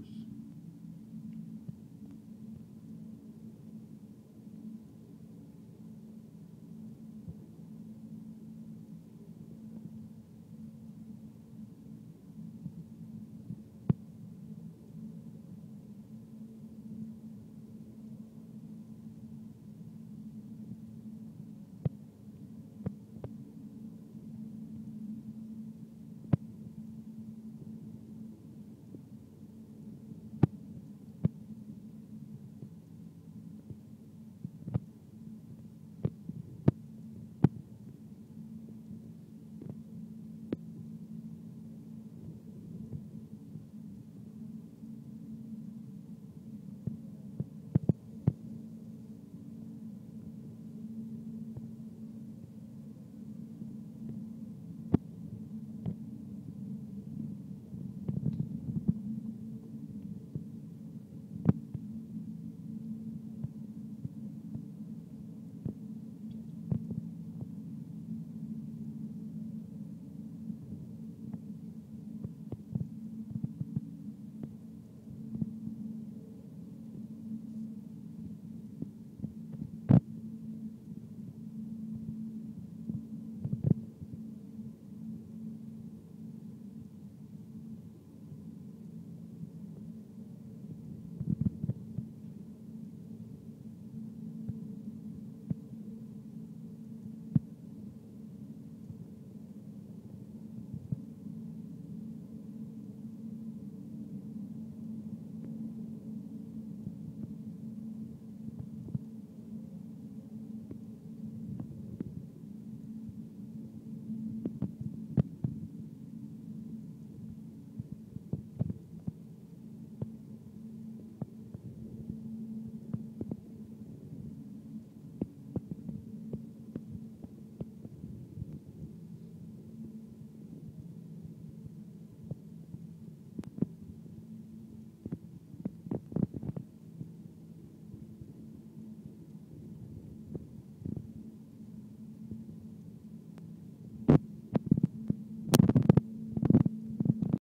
hours